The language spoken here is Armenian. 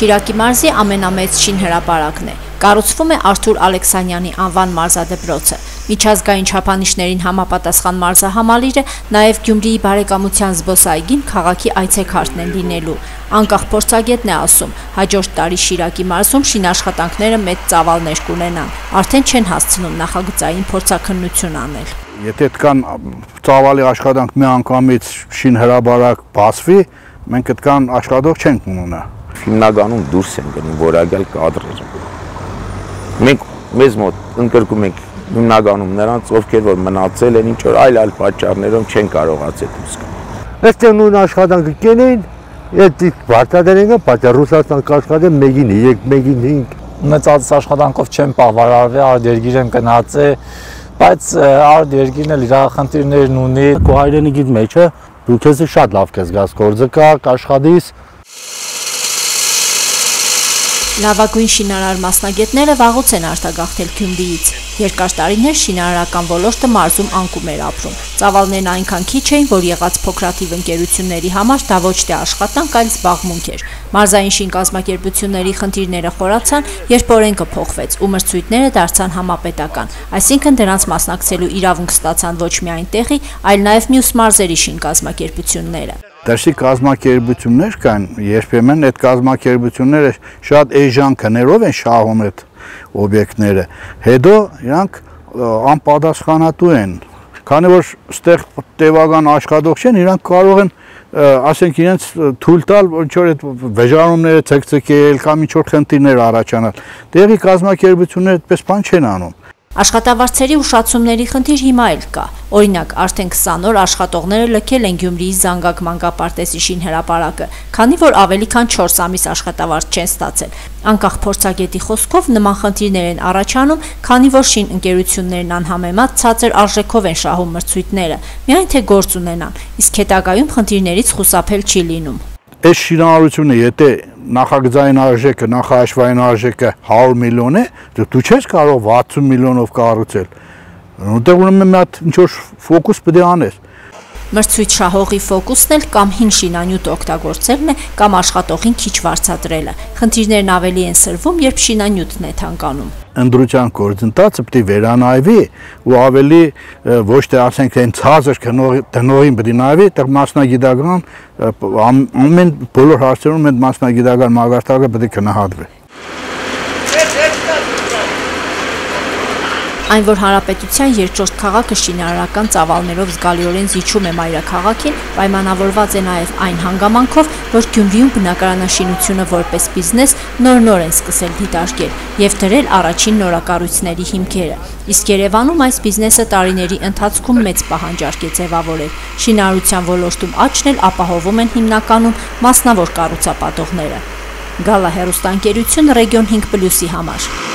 Շիրակի մարզի ամենամեծ շինհրապարակն է։ Կառուցվում է Արթուր Ալեքսանյանի անվան մարզադպրոցը։ Միջազգային չափանիշներին համապատասխան մարզահամալիրը նաև Գյումրիի բարեկամության զբոսայգին քաղաքի այցեքարտն են լինելու։ Անկախ փորձագետն է ասում, հաջորդ տարի Շիրակի մարզում շինաշխատանքները մեծ ծավալներ կունենան։ Արդեն չեն հասցնում նախագծային փորձակնություն անել։ Եթե այդքան ծավալի աշխատանք մի անգամից շինհրաբարակ բացվի, մենք այդքան աշխատող չենք ունենա։ Հիմնականում դուրս են գնում որակյալ կադրեր։ Մենք մեզ մոտ ընկրկում ենք հիմնականում նրանց, ովքեր որ մնացել են ինչ որ այլ-այլ պատճառներով չեն կարողացել դուրս գալ։ Այստեղ նույն աշխատանքը կենեին, այդ վարտադերենը պատճառ Ռուսաստան կաշխատեն մեկին 3, մեկին 5։ Մեծած աշխատանքով չեմ պահվարարվել, արդերգիր եմ գնացել, բայց արդ երկիրն էլ իր խնդիրներն ունի։ Քո հայրենիքից մեջը դու քեզ շատ լավ կես գաս գործը կա, կաշխատիս, Լավագույն շինարար մասնագետները վաղուց են արտագաղթել Գյումրիից։ Երկար տարիներ շինարարական ոլորտը մարզում անկում էր ապրում։ Ծավալներն այնքան քիչ էին, որ եղած փոքրաթիվ ընկերությունների համար դա ոչ թե աշխատանք, այլ զբաղմունք էր։ Մարզային շին կազմակերպությունների խնդիրները խորացան, երբ օրենքը փոխվեց ու մրցույթները դարձան համապետական։ Այսինքն դրանց մասնակցելու իրավունք ստացան ոչ միայն տեղի, այլ նաև մյուս մարզերի շին կազմակերպությունները դրսի կազմակերպություններ կան, երբեմն այդ կազմակերպությունները շատ էժան քներով են շահում այդ օբյեկտները։ Հետո իրանք անպատասխանատու են, քանի որ ստեղ տևական աշխատող չեն, իրանք կարող են ասենք իրենց թույլ տալ ինչ որ այդ վեժարումները ցկցկել կամ ինչ որ խնդիրներ առաջանալ։ Տեղի կազմակերպությունները այդպես բան չեն անում։ Աշխատավարձերի ուշացումների խնդիր հիմա էլ կա։ Օրինակ, արդեն 20 օր աշխատողները լքել են Գյումրիի Զանգակ մանկապարտեզի շին հրապարակը, քանի որ ավելի քան 4 ամիս աշխատավարձ չեն ստացել։ Անկախ փորձագետի խոսքով նման խնդիրներ են առաջանում, քանի որ շին ընկերություններն անհամեմատ ցածր արժեքով են շահում մրցույթները, միայն թե գործ ունենան, իսկ հետագայում խնդիրներից խուսափել չի լինում այս շինարարությունը եթե նախագծային արժեքը, նախահաշվային արժեքը 100 միլիոն է, դու չես կարող 60 միլիոնով կառուցել։ Որտեղ ուրեմն մի հատ ինչ որ ֆոկուս պետք է անես։ Մրցույթ շահողի ֆոկուսն էլ կամ հին շինանյութ օգտագործելն է, կամ աշխատողին քիչ վարձատրելը։ Խնդիրներն ավելի են սրվում, երբ շինանյութն է թանկանում։ Ընդրության գործընթացը պետք է վերանայվի ու ավելի ոչ թե ասենք այն ցածր տնողին պետք է նայվի, այդտեղ մասնագիտական ամեն բոլոր հարցերում այդ մասնագիտական մագարտակը պետք է քննադատվի։ Այն, որ հանրապետության երկրորդ քաղաքը շինարարական ծավալներով զգալիորեն զիջում է մայրաքաղաքին, պայմանավորված է նաև այն հանգամանքով, որ Գյումրիում բնակարանաշինությունը որպես բիզնես նոր-նոր են սկսել դիտարկել եւ դրել առաջին նորակառույցների հիմքերը։ Իսկ Երևանում այս բիզնեսը տարիների ընթացքում մեծ պահանջարկ է ձևավորել։ Շինարարության ոլորտում աճն էլ ապահովում են հիմնականում մասնավոր կառուցապատողները։ Գալա հերոստանկերություն Ռեգիոն 5+-ի համար։